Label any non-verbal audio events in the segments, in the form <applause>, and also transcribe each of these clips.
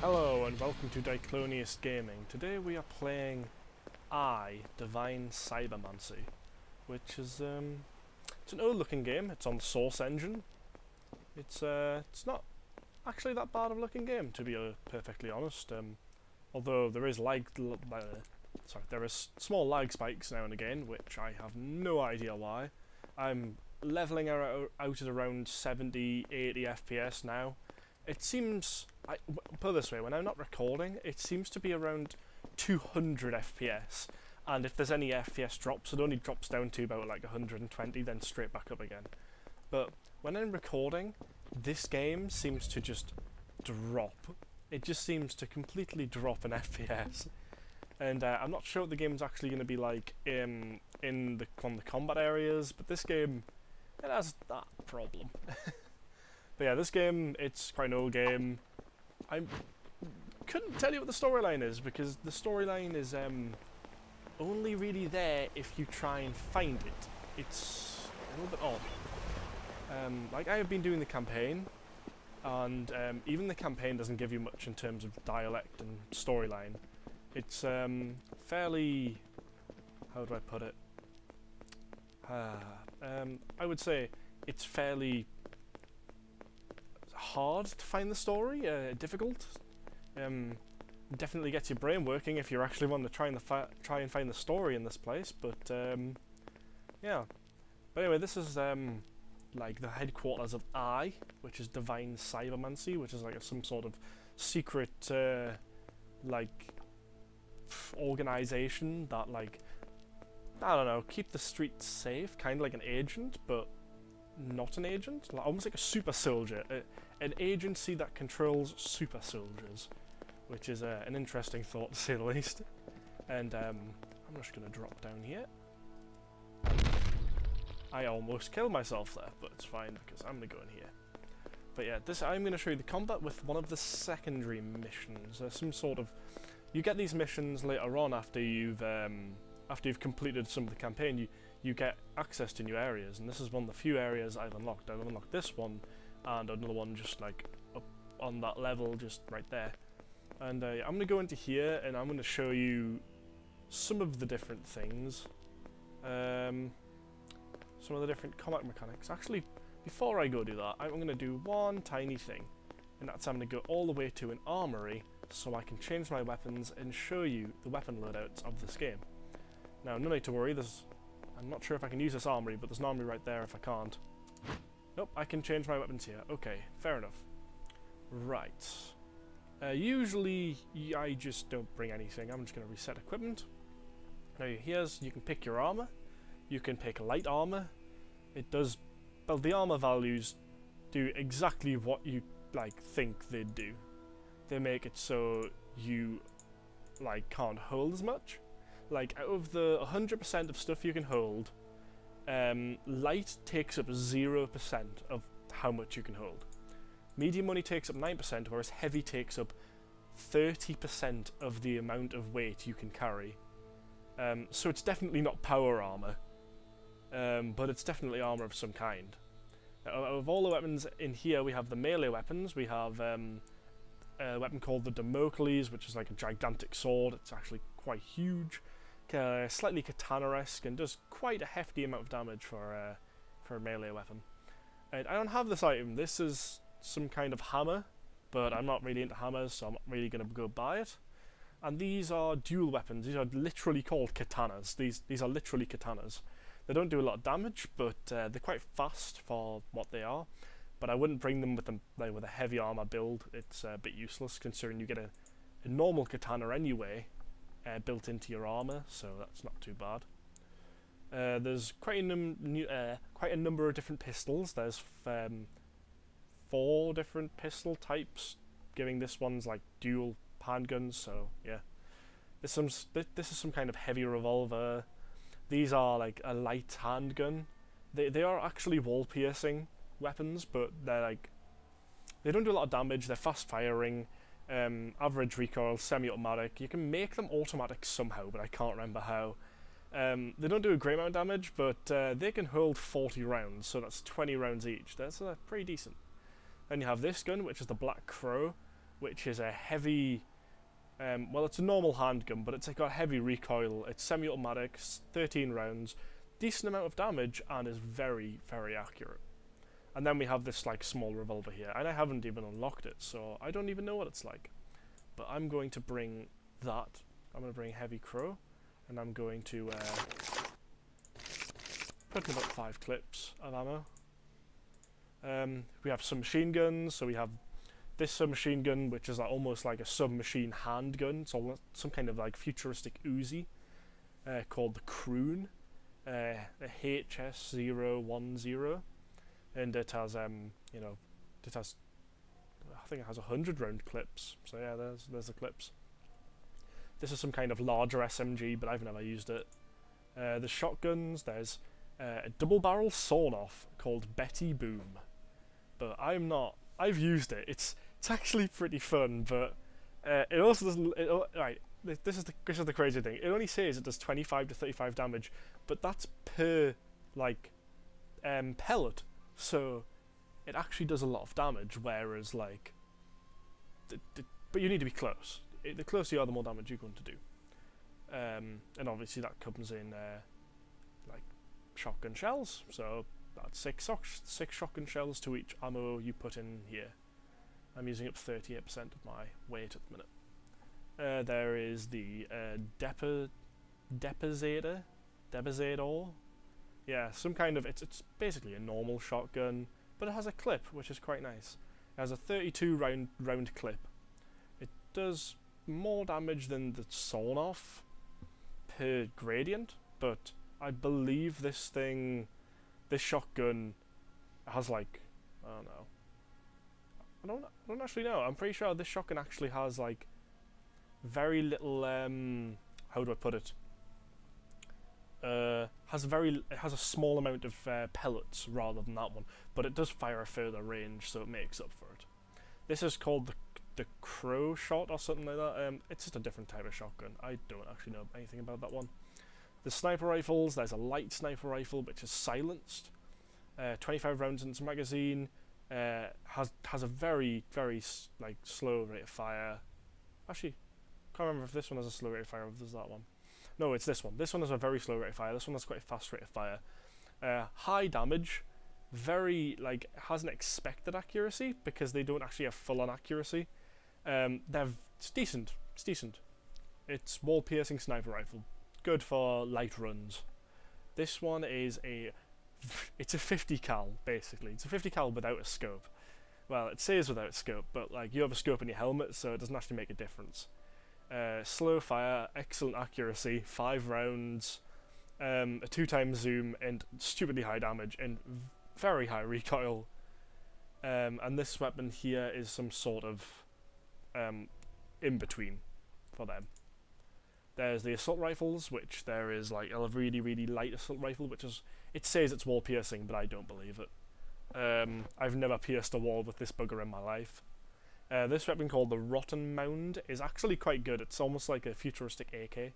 Hello and welcome to Diclonius Gaming. Today we are playing E.Y.E, Divine Cybermancy, which is um, it's an old looking game. It's on Source engine. It's uh, it's not actually that bad of a looking game to be uh, perfectly honest. Um, although there is lag, uh, sorry, there is small lag spikes now and again, which I have no idea why. I'm leveling out, at around 70, 80 FPS now. It seems I, put it this way, when I'm not recording, it seems to be around 200 FPS, and if there's any FPS drops, it only drops down to about like 120, then straight back up again. But when I'm recording, this game seems to just drop. It just seems to completely drop in FPS. <laughs> And uh, I'm not sure what the game's actually going to be like in in the on the combat areas, but this game it has that problem. <laughs> but yeah, this game it's quite an old game. I couldn't tell you what the storyline is because the storyline is um, only really there if you try and find it. It's a little bit odd. Um, like I have been doing the campaign, and um, even the campaign doesn't give you much in terms of dialect and storyline. It's um, fairly, how do I put it? Uh, I would say it's fairly hard to find the story, uh, difficult. Um, definitely gets your brain working if you're actually wanting to try and try and find the story in this place. But um, yeah. But anyway, this is um, like the headquarters of E.Y.E, which is Divine Cybermancy, which is like a, some sort of secret uh, like organization that like I don't know keep the streets safe, kind of like an agent, but not an agent, like, almost like a super soldier, a, an agency that controls super soldiers, which is uh, an interesting thought to say the least. And um, I'm just to drop down here. I almost killed myself there, but it's fine because I'm going to go in here. But yeah, this I'm going to show you the combat with one of the secondary missions. There's some sort of... You get these missions later on after you've um, after you've completed some of the campaign. You you get access to new areas, and this is one of the few areas I've unlocked. I've unlocked this one, and another one just like up on that level, just right there. And uh, I'm going to go into here, and I'm going to show you some of the different things. Um, some of the different combat mechanics. Actually, before I go do that, I'm going to do one tiny thing. And that's I'm going to go all the way to an armory, so I can change my weapons and show you the weapon loadouts of this game. Now, no need to worry, there's I'm not sure if I can use this armory, but there's an armory right there if I can't. Nope, I can change my weapons here. Okay, fair enough. Right. Uh, usually, I just don't bring anything. I'm just going to reset equipment. Now, here's, you can pick your armor. You can pick light armor. It does, well, the armor values do exactly what you, like, think they do. They make it so you, like, can't hold as much like out of the 100% of stuff you can hold, um, light takes up 0% of how much you can hold. Medium money takes up 9%, whereas heavy takes up 30% of the amount of weight you can carry. Um, so it's definitely not power armor, um, but it's definitely armor of some kind. Of all the weapons in here, we have the melee weapons. We have um, a weapon called the Damocles, which is like a gigantic sword. It's actually quite huge uh, slightly katana-esque and does quite a hefty amount of damage for, uh, for a melee weapon. And I don't have this item. This is some kind of hammer, but I'm not really into hammers, so I'm not really going to go buy it. And these are dual weapons. These are literally called katanas. These these are literally katanas. They don't do a lot of damage, but uh, they're quite fast for what they are. But I wouldn't bring them with a, like, with a heavy armor build. It's a bit useless considering you get a, a normal katana anyway, uh, built into your armor, so that's not too bad. Uh, there's quite a, num uh, quite a number of different pistols. There's um, four different pistol types, giving this one's like dual handguns. So yeah, some this is some kind of heavy revolver. These are like a light handgun. They they are actually wall piercing weapons, but they're like they don't do a lot of damage. They're fast firing, um, average recoil, semi-automatic. You can make them automatic somehow, but I can't remember how. Um, they don't do a great amount of damage, but uh, they can hold 40 rounds, so that's 20 rounds each. That's uh, pretty decent. Then you have this gun, which is the Black Crow, which is a heavy. Um, well, it's a normal handgun, but it's got heavy recoil. It's semi-automatic, 13 rounds, decent amount of damage, and is very, very accurate. And then we have this like small revolver here, and I haven't even unlocked it, so I don't even know what it's like. But I'm going to bring that. I'm going to bring Heavy Crow, and I'm going to uh, put about five clips of ammo. Um, we have some machine guns, so we have this submachine gun, which is like almost like a submachine handgun. It's almost some kind of like futuristic Uzi uh, called the Kroon, uh, the HS010 and it has um you know it has I think it has hundred round clips. So yeah, there's there's the clips. This is some kind of larger SMG, but I've never used it. Uh, the shotguns. There's uh, a double barrel sawn off called Betty Boom, but I'm not. I've used it. It's it's actually pretty fun, but uh, it also doesn't. It, right, this is the this is the crazy thing. It only says it does 25 to 35 damage, but that's per like um, pellet. So it actually does a lot of damage, whereas like, but you need to be close. It, the closer you are, the more damage you're going to do. Um, and obviously that comes in uh, like shotgun shells. So that's six six shotgun shells to each ammo you put in here. I'm using up 38% of my weight at the minute. Uh, there is the uh, Depa, Deposator, Deposator, yeah, some kind of it's it's basically a normal shotgun, but it has a clip which is quite nice. It has a 32 round round clip. It does more damage than the sawn off per gradient, but I believe this thing, this shotgun, has like I don't know. I don't I don't actually know. I'm pretty sure this shotgun actually has like very little um how do I put it? uh, has a very it has a small amount of uh, pellets rather than that one, but it does fire a further range, so it makes up for it. This is called the the crow shot or something like that. Um, it's just a different type of shotgun. I don't actually know anything about that one. The sniper rifles. There's a light sniper rifle which is silenced. Uh, 25 rounds in its magazine. Uh, has has a very very like slow rate of fire. Actually, can't remember if this one has a slow rate of fire or if there's that one. No, it's this one. This one has a very slow rate of fire. This one has quite a fast rate of fire. Uh, high damage, very like has an expected accuracy because they don't actually have full on accuracy. Um, they're it's decent. It's decent. It's wall piercing sniper rifle, good for light runs. This one is a it's a 50 cal basically. It's a 50 cal without a scope. Well, it says without scope, but like you have a scope in your helmet, so it doesn't actually make a difference. Uh, slow fire, excellent accuracy, five rounds, um, a two times zoom, and stupidly high damage, and very high <laughs> recoil. Um, and this weapon here is some sort of um, in between for them. There's the assault rifles, which there is like a really, really light assault rifle, which is it says it's wall piercing, but I don't believe it. Um, I've never pierced a wall with this bugger in my life. Uh, this weapon called the Rotten Mound is actually quite good. It's almost like a futuristic AK.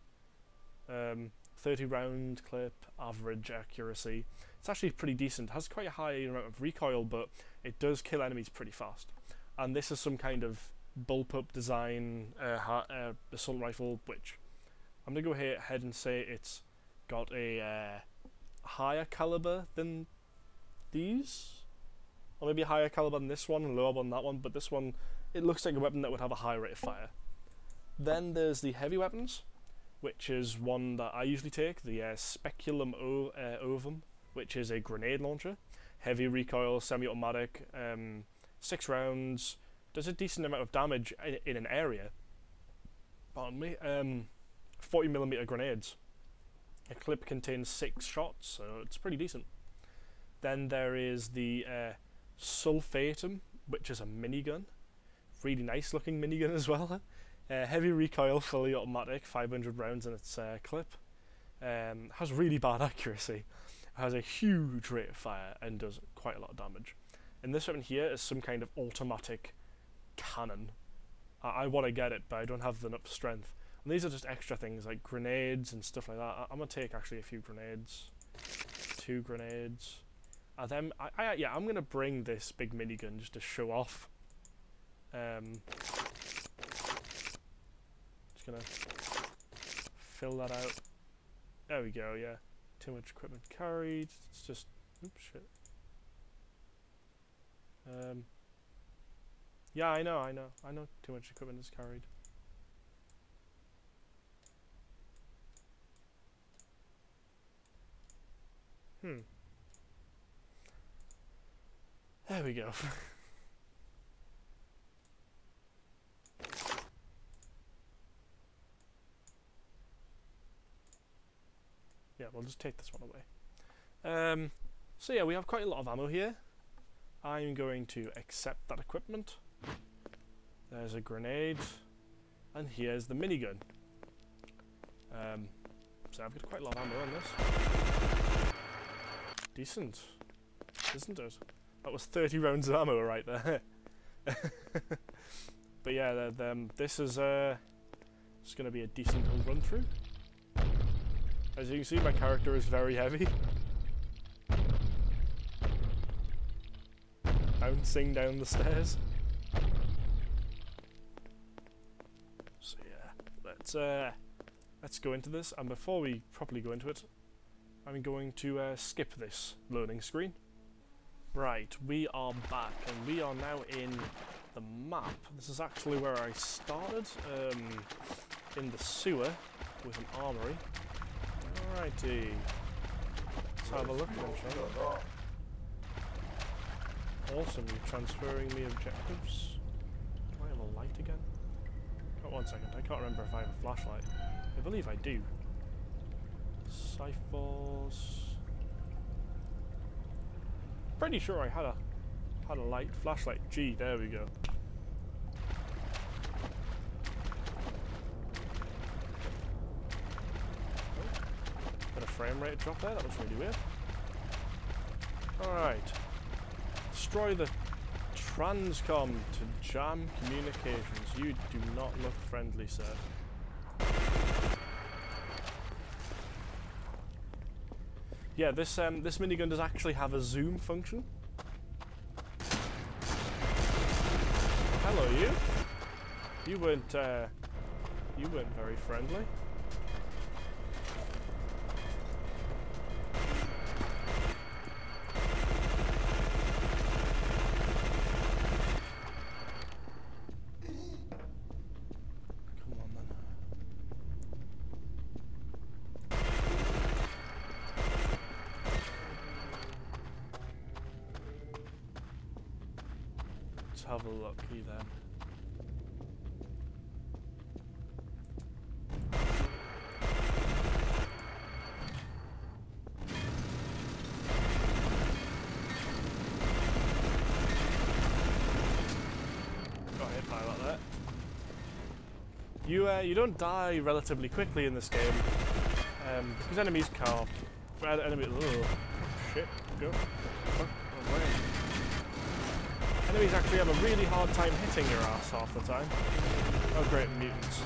Um, 30 round clip, average accuracy. It's actually pretty decent. It has quite a high amount of recoil, but it does kill enemies pretty fast. And this is some kind of bullpup design uh, uh, assault rifle, which I'm going to go ahead and say it's got a uh, higher caliber than these. Or maybe higher caliber than this one and lower than that one, but this one it looks like a weapon that would have a high rate of fire. Then there's the heavy weapons, which is one that I usually take, the uh, Speculum o- uh, Ovum, which is a grenade launcher. Heavy recoil, semi-automatic, um, six rounds, does a decent amount of damage in, in an area. Pardon me. Um, 40 millimeter grenades. A clip contains six shots, so it's pretty decent. Then there is the uh, Sulfatum, which is a minigun really nice looking minigun as well. <laughs> Uh, heavy recoil, fully automatic, 500 rounds in its uh, clip. Um, has really bad <laughs> accuracy. Has a huge rate of fire and does quite a lot of damage. And this weapon here is some kind of automatic cannon. I, I want to get it, but I don't have enough strength. And these are just extra things like grenades and stuff like that. I, am gonna take actually a few grenades, two grenades, and then I, I yeah I'm gonna bring this big minigun just to show off. Um, just gonna fill that out. There we go. Yeah, too much equipment carried. It's just oops shit. Um, yeah, I know, I know, I know. Too much equipment is carried. Hmm. There we go. <laughs> yeah, we'll just take this one away. Um, so yeah, we have quite a lot of ammo here. I'm going to accept that equipment. There's a grenade. And here's the minigun. Um, so I've got quite a lot of ammo on this. Decent, isn't it? That was 30 rounds of ammo right there. <laughs> but yeah, the, the, um, this is uh, it's going to be a decent run through. As you can see, my character is very heavy. Bouncing down the stairs. So yeah, let's uh, let's go into this. And before we properly go into it, I'm going to uh, skip this loading screen. Right, we are back, and we are now in the map. This is actually where I started, um, in the sewer with an armory. Alrighty. Let's have a look? Awesome, you're transferring me objectives. Do I have a light again? Oh, one second, I can't remember if I have a flashlight. I believe I do. Cyphers. Pretty sure I had a had a light flashlight. Gee, there we go. Oh, Got a frame rate drop there. That was really weird. All right. Destroy the transcom to jam communications. You do not look friendly, sir. Yeah, this um, this minigun does actually have a zoom function. Hello, you. You weren't uh, you weren't very friendly. have a look then. Got hit by that there. You, uh, you don't die relatively quickly in this game, um, because enemies can't. Enemy, oh, shit, go. Enemies actually have a really hard time hitting your ass half the time. Oh great, mutants.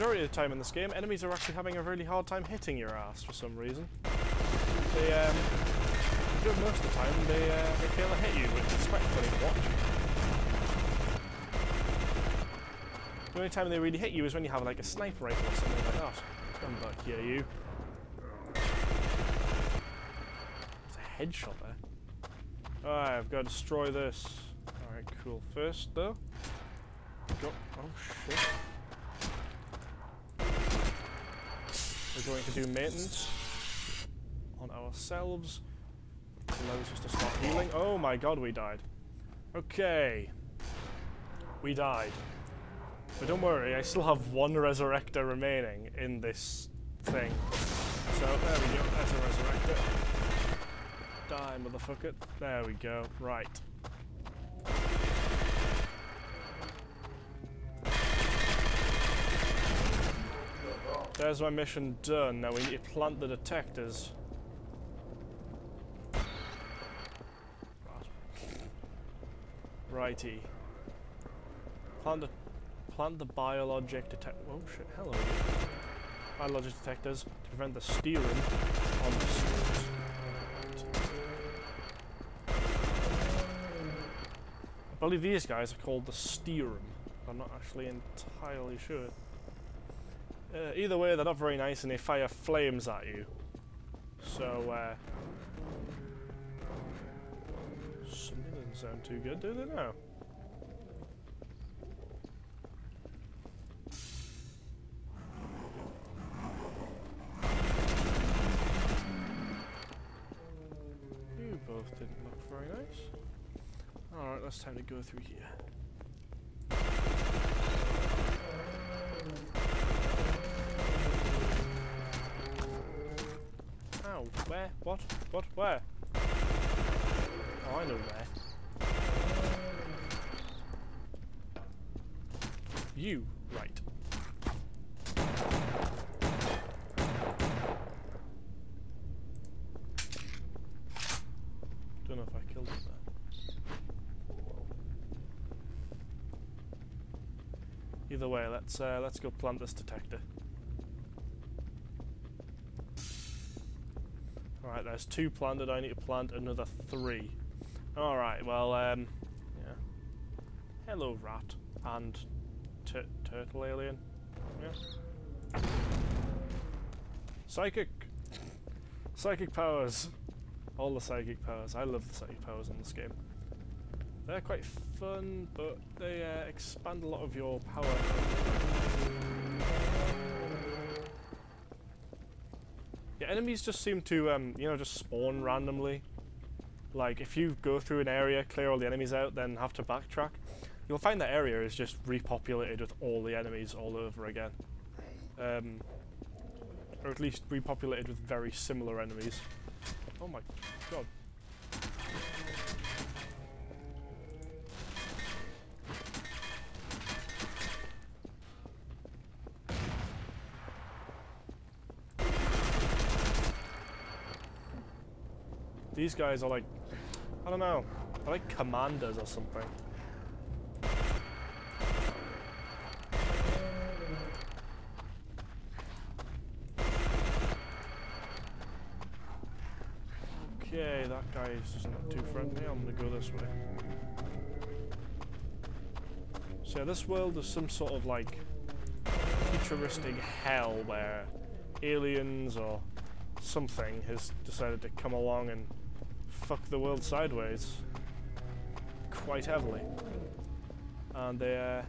Majority of the time in this game, enemies are actually having a really hard time hitting your ass for some reason. They, um, most of the time, they, uh, they fail to hit you, which is quite funny to watch. The only time they really hit you is when you have like a sniper rifle or something like that. Come back here, you. It's a headshot there. Alright, I've got to destroy this. Alright, cool. First, though, go. Oh shit. We're going to do maintenance on ourselves. allows us to stop healing. Oh my god, we died. Okay. We died. But don't worry, I still have one Resurrector remaining in this thing. So, there we go, there's a Resurrector. Die, motherfucker. There we go, right. There's my mission done. Now we need to plant the detectors. Righty. Plant the plant the biologic detect. Oh shit! Hello. Biologic detectors to prevent the steering on the streets. I believe these guys are called the steerum. I'm not actually entirely sure. Uh, either way, they're not very nice and they fire flames at you. So, uh... Something doesn't sound too good, do they now? You both didn't look very nice. Alright, let's time to go through here. Where? What? What? Where? Oh, I know where. You, right. Don't know if I killed it there. Either way, let's uh, let's go plant this detector. Alright, there's two planted. I need to plant another three. Alright, well, um, yeah. Hello, rat. And tur turtle alien. Yeah. Psychic! Psychic powers! All the psychic powers. I love the psychic powers in this game. They're quite fun, but they uh, expand a lot of your power. Enemies just seem to, um, you know, just spawn randomly. Like, if you go through an area, clear all the enemies out, then have to backtrack, you'll find that area is just repopulated with all the enemies all over again. Um, or at least repopulated with very similar enemies. Oh my god. These guys are like, I don't know, they're like commanders or something. Okay, that guy is just not too friendly. I'm gonna go this way. So this world is some sort of like futuristic hell where aliens or something has decided to come along and fuck the world sideways quite heavily. And they, uh,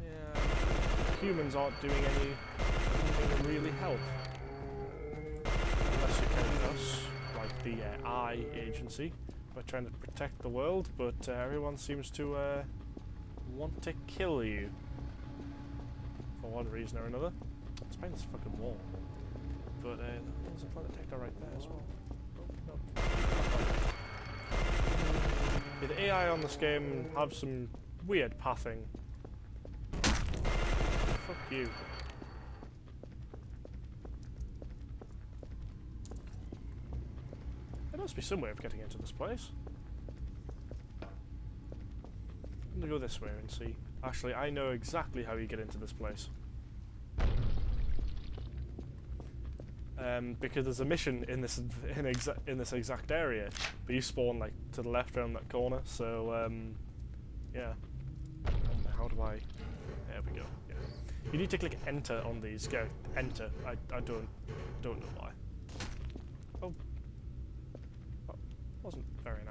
yeah, humans aren't doing any, anything to really help. Unless you count us, like the uh, E.Y.E agency, by trying to protect the world, but uh, everyone seems to uh, want to kill you. For one reason or another. It's behind this fucking wall. But uh, there's a detector right there as well. Oh, no. Yeah, the AI on this game have some weird pathing. Fuck you. There must be some way of getting into this place. I'm gonna go this way and see. Actually, I know exactly how you get into this place. Um, because there's a mission in this in, exa in this exact area, but you spawn like to the left around that corner. So um, yeah, um, how do I? There we go. Yeah. You need to click enter on these. Go enter. I I don't don't know why. Oh, that wasn't very nice.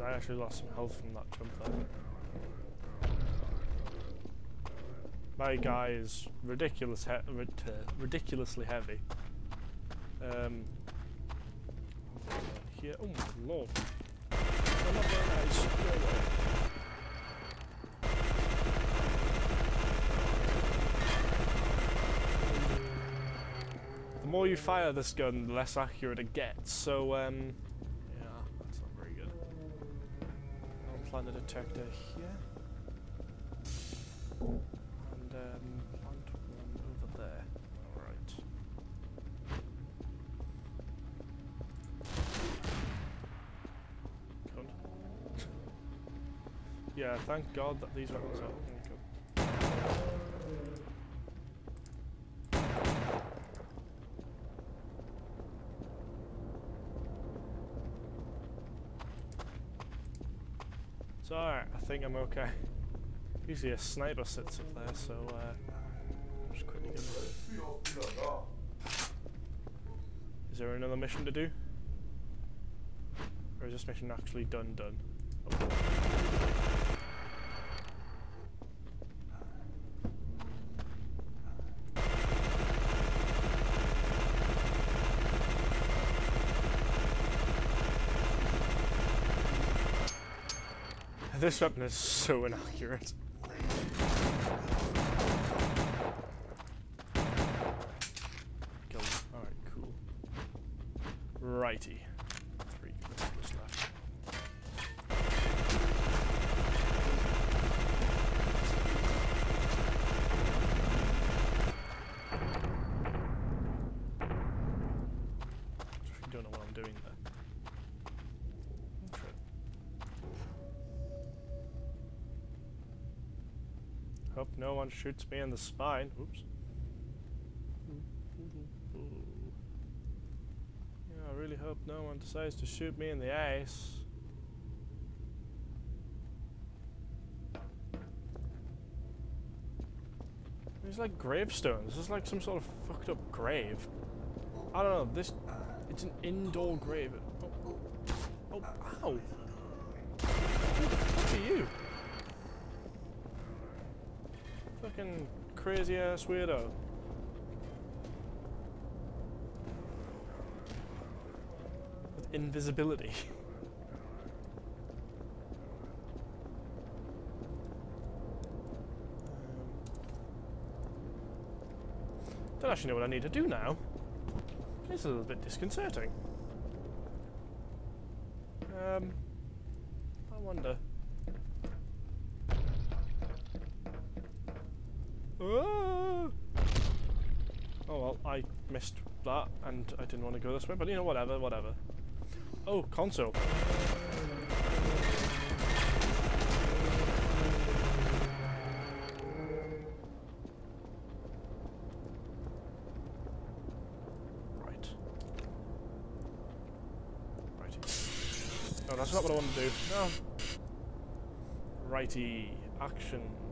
Is. I actually lost some health from that jump there. My guy is ridiculous he ridiculously heavy. Um, here. Oh my lord. The more you fire this gun, the less accurate it gets. So, um, Detector here. And, um, plant one over there. Alright. Good. <laughs> yeah, thank God that these weapons are good. It's alright, I think I'm okay. Usually a sniper sits up there, so uh, just quickly gonna... Is there another mission to do? Or is this mission actually done done? This weapon is so inaccurate. Alright, cool. Righty. Shoots me in the spine. Oops. Yeah, I really hope no one decides to shoot me in the ace. These like gravestones. This is like some sort of fucked up grave. I don't know. This. It's an indoor grave. Oh, oh ow! Who the fuck are you? Fucking crazy ass weirdo. With invisibility. <laughs> Um, Don't actually know what I need to do now. It's a little bit disconcerting. Um, I wonder. Ah. Oh well, I missed that, and I didn't want to go this way, but you know, whatever, whatever. Oh, console. Right. Righty. No, that's not what I want to do. No. Righty. Actions.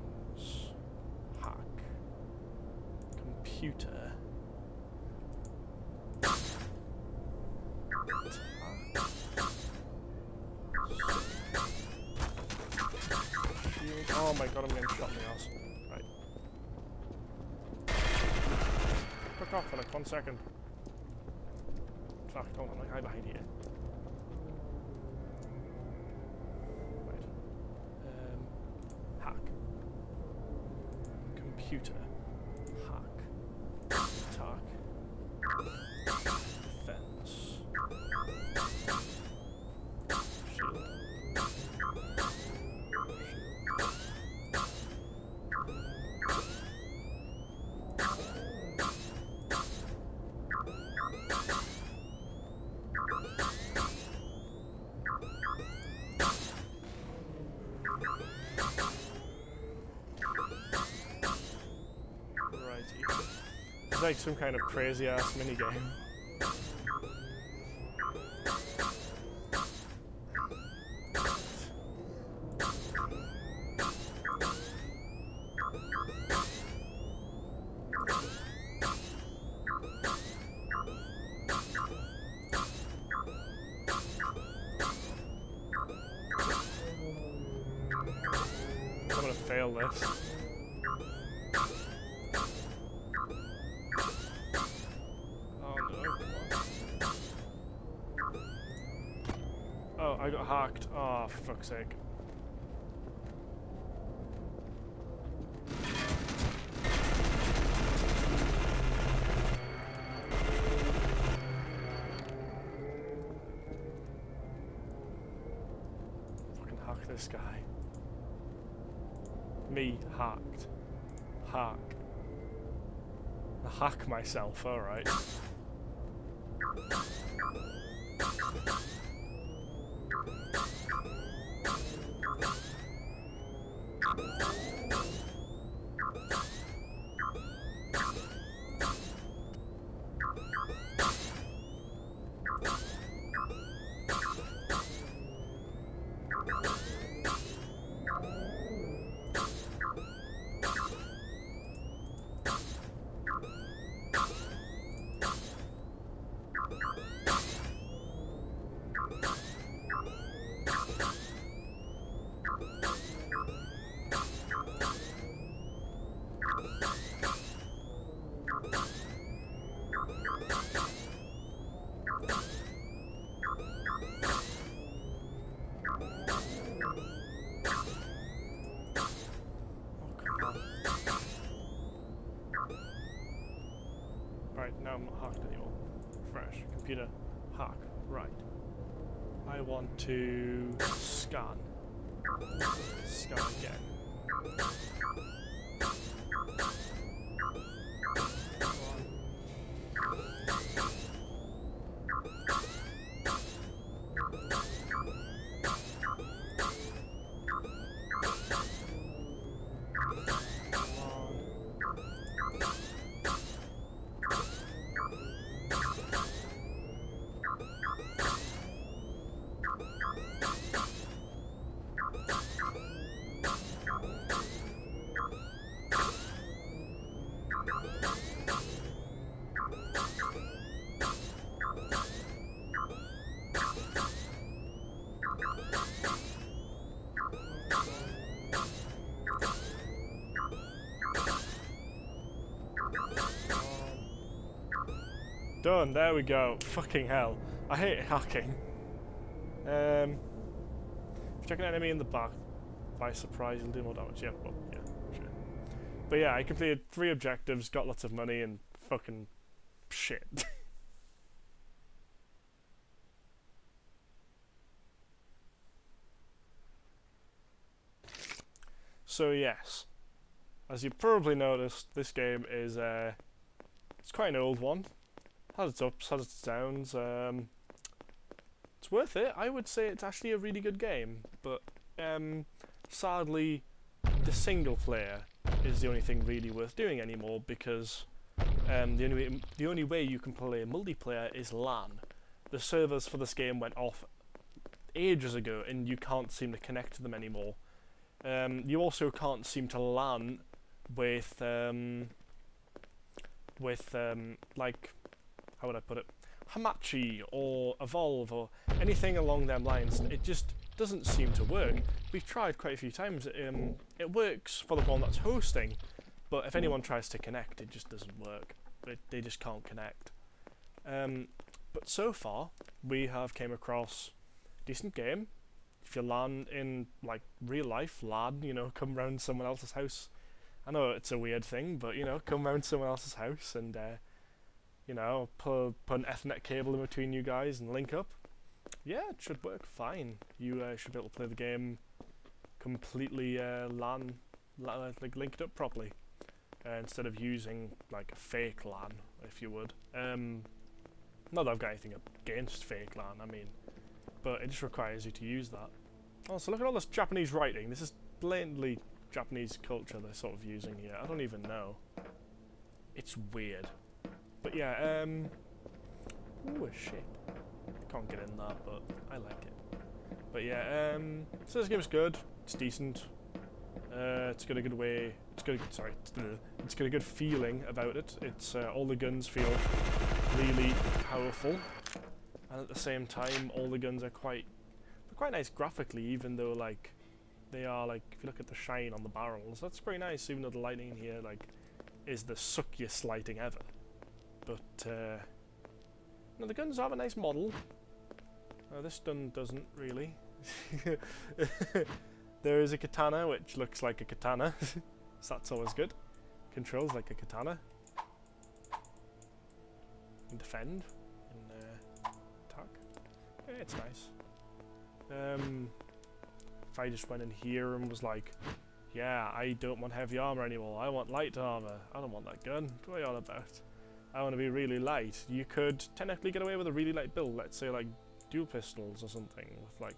Oh my god, I'm getting shot in the ass. Right. Fuck off for like one second. Fuck, hold on, I hide behind here. Um, hack. Computer. Like some kind of crazy ass minigame. I got hacked. Oh, for fuck's sake. Fucking hack this guy. Me hacked. Hack. I hack myself, alright. I'm not hacked anymore. Fresh. Computer. Hack. Right. I want to scan. Scan again. Done, there we go. Fucking hell. I hate hacking. Um, if you check an enemy in the back by surprise, you'll do more damage. Yeah, well, yeah, sure. But yeah, I completed three objectives, got lots of money, and fucking shit. <laughs> so yes, as you probably noticed, this game is uh, it's quite an old one has its ups, has its downs. Um, it's worth it. I would say it's actually a really good game, but um, sadly, the single player is the only thing really worth doing anymore because um, the only way, the only way you can play multiplayer is LAN. The servers for this game went off ages ago, and you can't seem to connect to them anymore. Um, you also can't seem to LAN with um, with um, like how would I put it, Hamachi or Evolve or anything along them lines. It just doesn't seem to work. We've tried quite a few times. Um, it works for the one that's hosting, but if anyone tries to connect, it just doesn't work. It, they just can't connect. Um, but so far, we have came across decent game. If you LAN in like real life, LAN, you know, <laughs> come round someone else's house. I know it's a weird thing, but you know, come round someone else's house and uh, you know, put, put an Ethernet cable in between you guys and link up. Yeah, it should work fine. You uh, should be able to play the game completely uh, LAN, la- like linked up properly, uh, instead of using like a fake LAN, if you would. Um, not that I've got anything against fake LAN, I mean, but it just requires you to use that. Also, look at all this Japanese writing. This is blatantly Japanese culture they're sort of using here. I don't even know. It's weird. But yeah, um... Ooh, a ship. Can't get in that, but I like it. But yeah, um... So this game's good. It's decent. Uh, it's got a good way... It's got a good... Sorry. <sniffs> It's got a good feeling about it. It's... Uh, all the guns feel really powerful. And at the same time, all the guns are quite... They're quite nice graphically, even though, like... they are like if you look at the shine on the barrels, that's pretty nice. Even though the lighting in here like is the suckiest lighting ever, but uh, no, the guns have a nice model. Uh, this gun doesn't really. <laughs> there is a katana which looks like a katana, <laughs> so that's always good. Controls like a katana. And defend and uh, attack. Yeah, it's nice. Um, if I just went in here and was like, yeah, I don't want heavy armor anymore. I want light armor. I don't want that gun. What are you on about? I want to be really light. You could technically get away with a really light build. Let's say like dual pistols or something with like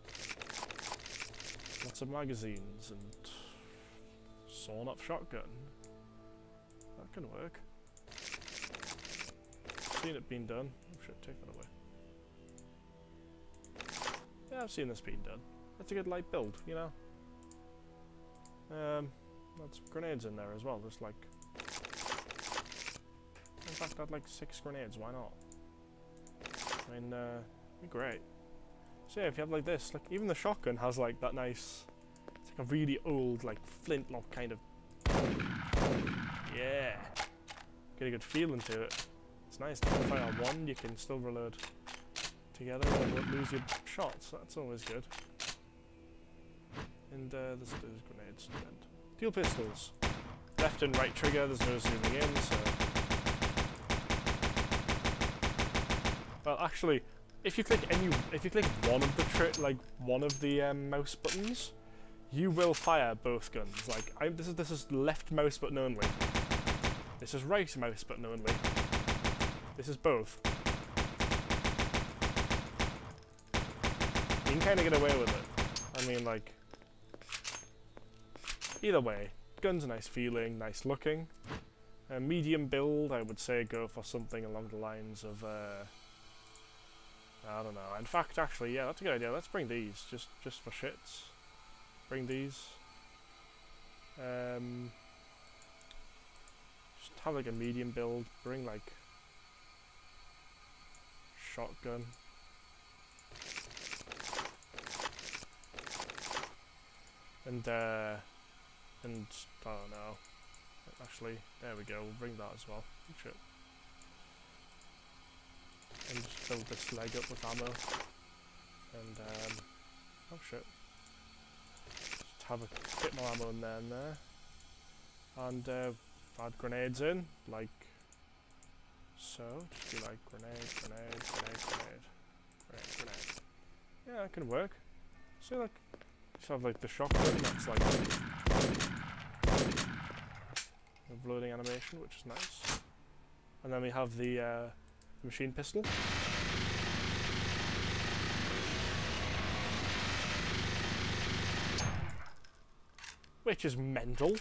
lots of magazines and sawn up shotgun. That can work. Seen it being done. Oh shit, take that away. Yeah, I've seen this being done. That's a good light build, you know. Um, that's grenades in there as well. Just like, fact, I'd like six grenades. Why not? I mean, uh, great. So yeah, if you have like this, like even the shotgun has like that nice, it's like a really old like flintlock kind of. Yeah, get a good feeling to it. It's nice. You fire one, you can still reload together and won't lose your shots. That's always good. And uh, there's those grenades. Dual pistols. Left and right trigger, there's no zooming in, so... Well, actually, if you click any, if you click one of the tri like one of the um, mouse buttons, you will fire both guns. Like, I, this is this is left mouse button only. This is right mouse button only. This is both. You can kind of get away with it. I mean, like, either way, gun's a nice feeling, nice looking. A medium build, I would say go for something along the lines of, uh, I don't know. In fact, actually, yeah, that's a good idea. Let's bring these, just just for shits. Bring these. Um, just have like a medium build. Bring like shotgun. And, uh, and, I don't know. Actually, there we go, we'll bring that as well. Shit. And just fill this leg up with ammo. And, um, oh shit. Just have a bit more ammo in there and there. And, uh, add grenades in, like so. Just be like grenade, grenade, grenade, grenade, grenade, grenade. Yeah, that can work. So like just have like the shotgun that's like a loading animation, which is nice. And then we have the uh, machine pistol. Which is mental.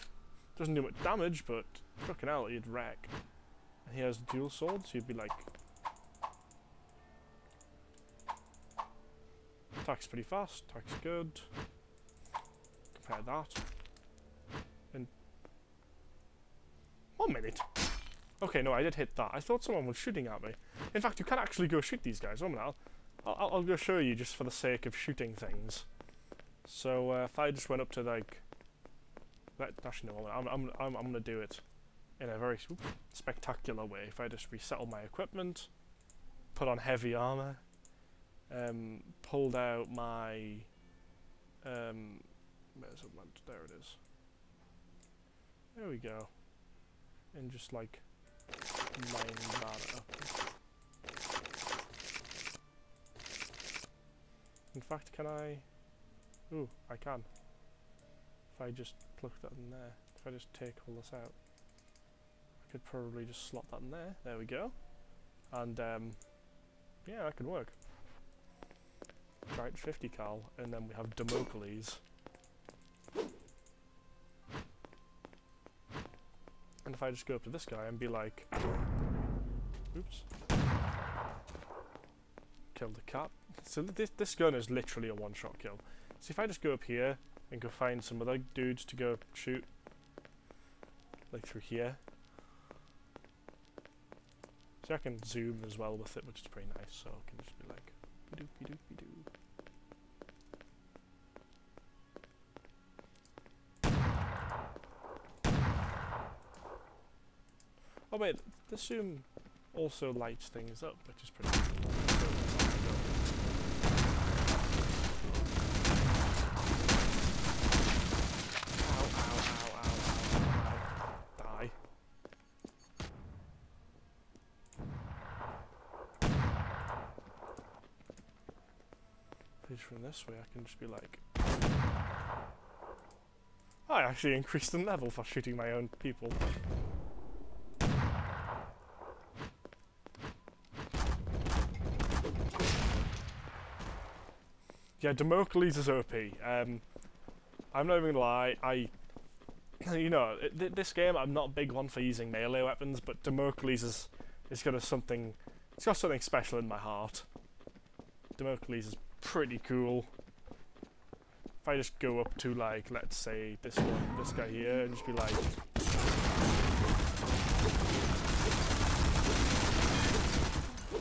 Doesn't do much damage, but fucking hell, you'd wreck. And he has dual swords, so you'd be like... Attack's pretty fast, attack's good compare that. And one minute. Okay, no, I did hit that. I thought someone was shooting at me. In fact, you can actually go shoot these guys. One minute, I'll, I'll, I'll go show you just for the sake of shooting things. So uh, if I just went up to like, let, actually no, I'm, I'm, I'm, I'm gonna do it in a very spectacular way. If I just resettle my equipment, put on heavy armor, um, pulled out my um. There it is. There we go. And just like In fact, can I? Ooh, I can. If I just plug that in there, if I just take all this out, I could probably just slot that in there. There we go. And um, yeah, that can work. Giant 50 cal, and then we have Damocles. If I just go up to this guy and be like, oops, kill the cat. So this, this gun is literally a one-shot kill. So if I just go up here and go find some other dudes to go shoot, like through here. So I can zoom as well with it, which is pretty nice, so I can just be like, be doo be doo be doo. Wait, this zoom also lights things up, which is pretty cool. From this way, I can just be like... I actually increased in level for shooting my own people. Yeah, Damocles is OP. Um, I'm not even gonna lie, I... You know, th this game, I'm not a big one for using melee weapons, but Damocles is, is got something... It's got something special in my heart. Damocles is pretty cool. If I just go up to, like, let's say, this one, this guy here, and just be like...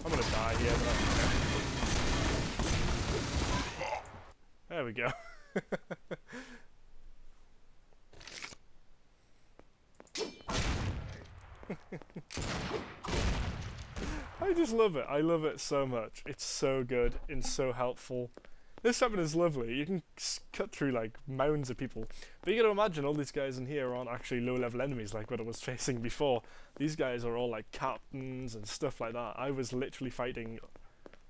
I'm gonna die here, There we go. <laughs> I just love it. I love it so much. It's so good and so helpful. This weapon is lovely. You can cut through like mounds of people. But you gotta imagine all these guys in here aren't actually low level enemies like what I was <laughs> facing before. These guys are all like captains and stuff like that. I was literally fighting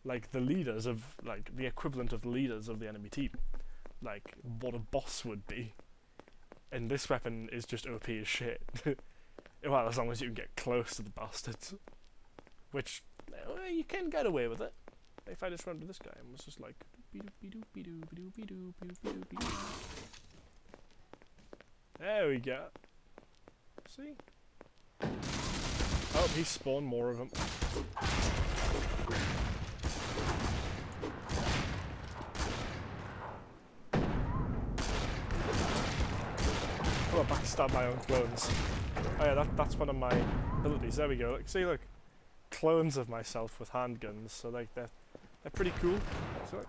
like the leaders of like the equivalent of the leaders of the enemy team. Like what a boss would be. And this weapon is just OP as shit. <laughs> well, as long as you can get close to the bastards. Which uh, you can get away with it. If I just run to this guy and was just like There we go. See? Oh, he spawned more of them. Backstab my own clones. Oh yeah, that, that's one of my abilities. There we go. See, look, clones of myself with handguns. So like they're they're pretty cool. So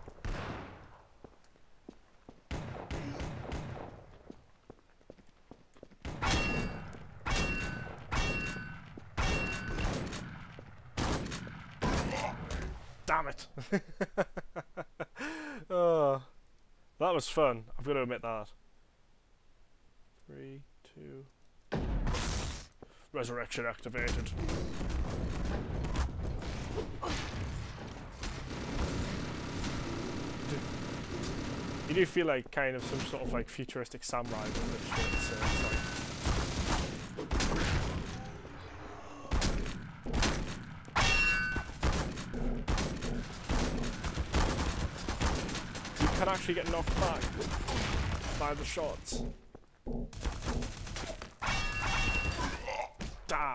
Damn it! <laughs> oh, that was fun. I've got to admit that. Two. Resurrection activated. You do feel like kind of some sort of like futuristic samurai can actually get knocked back by the shots.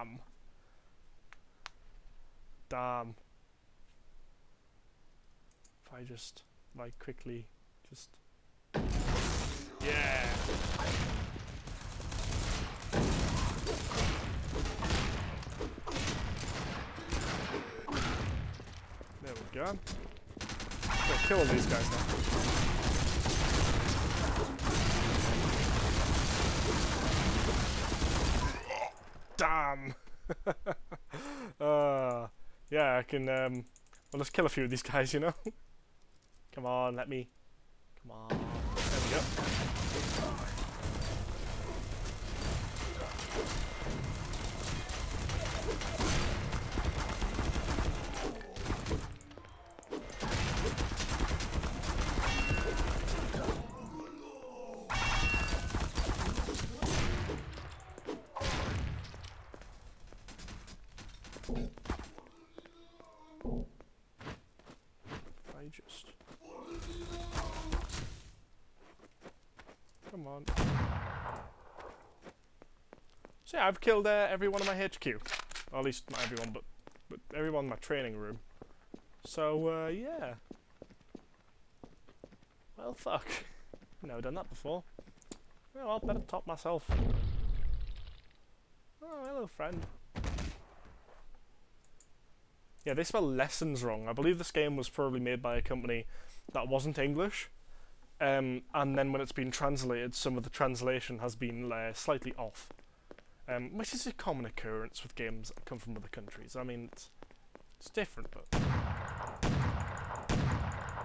Damn. Damn. If I just like quickly just Yeah. There we go. Gonna kill all these guys now. Damn. <laughs> uh, yeah, I can. Um, well, let's kill a few of these guys. You know. <laughs> Come on, let me. Come on. There we go. I've killed uh, everyone in my HQ. Or at least not everyone, but but everyone in my training room. So uh, yeah. Well, fuck. <laughs> Never done that before. Well, I'll better top myself. Oh, hello, friend. Yeah, they spell lessons wrong. I believe this game was probably made by a company that wasn't English. Um, and then when it's been translated, some of the translation has been uh, slightly off. Um, which is a common occurrence with games that come from other countries. E.Y.E mean, it's, it's different, but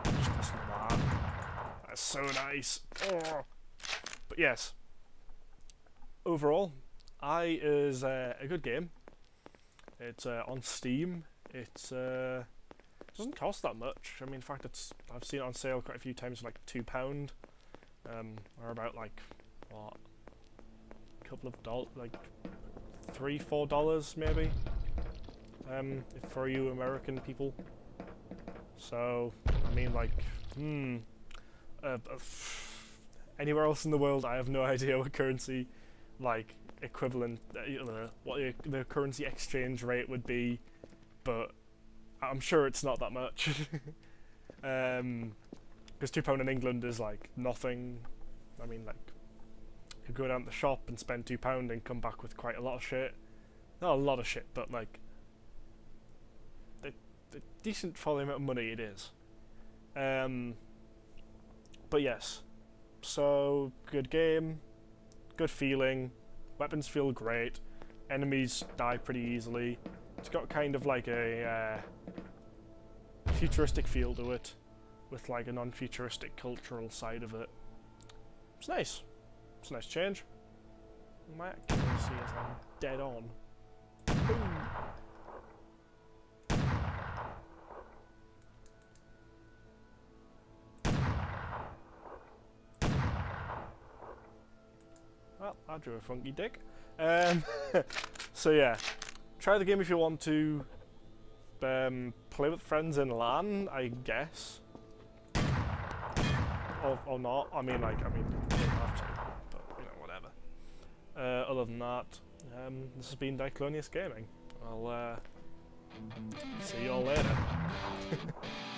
just listen to that. That's so nice. Oh. But yes, overall, I is uh, a good game. It's uh, on Steam. It's uh, doesn't cost that much. I mean, in fact, it's I've seen it on sale quite a few times for like two pound, um, or about like what, couple of dollars, like three, four dollars maybe, um, for you American people. So I mean, like, hmm, uh, anywhere else in the world, I have no <laughs> idea what currency, like equivalent, uh, what the, currency exchange rate would be, but I'm sure it's not that much. <laughs> um, because two pound in England is like nothing. I mean, like, could go down to the shop and spend two pound and come back with quite a lot of shit. Not a lot of shit, but like, the, the decent the amount of money it is. Um, but yes, so good game, good feeling. Weapons feel great. Enemies die pretty easily. It's got kind of like a uh, futuristic feel to it, with like a non-futuristic cultural side of it. It's nice. It's a nice change. My accuracy is like dead on. Boom. Well, I drew a funky dick. Um, <laughs> so yeah, try the game if you want to. Um, play with friends in LAN, I guess. Or, or not. I mean, like, I mean, you don't have to, but you know, whatever. Uh, other than that, um, this has been Diclonius Gaming. I'll uh, see you all later. <laughs>